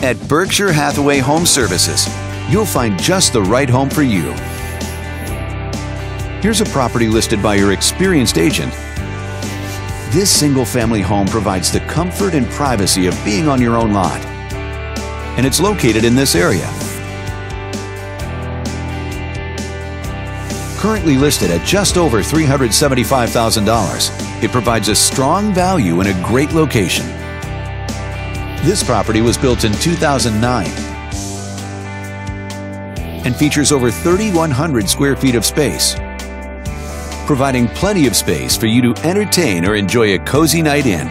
At Berkshire Hathaway Home Services, you'll find just the right home for you. Here's a property listed by your experienced agent. This single family home provides the comfort and privacy of being on your own lot. And it's located in this area. Currently listed at just over $375,000, it provides a strong value in a great location. This property was built in 2009 and features over 3,100 square feet of space, providing plenty of space for you to entertain or enjoy a cozy night in.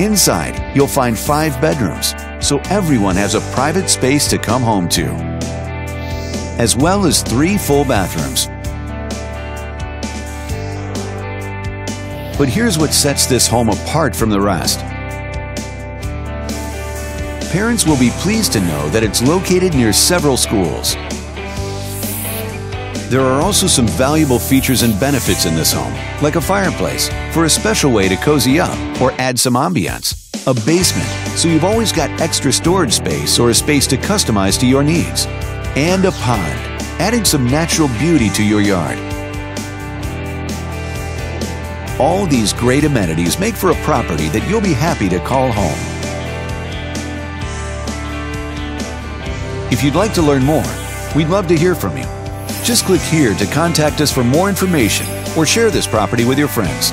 Inside, you'll find five bedrooms, so everyone has a private space to come home to as well as three full bathrooms. But here's what sets this home apart from the rest. Parents will be pleased to know that it's located near several schools. There are also some valuable features and benefits in this home, like a fireplace for a special way to cozy up or add some ambiance, a basement so you've always got extra storage space or a space to customize to your needs, and a pond, adding some natural beauty to your yard. All these great amenities make for a property that you'll be happy to call home. If you'd like to learn more, we'd love to hear from you. Just click here to contact us for more information or share this property with your friends.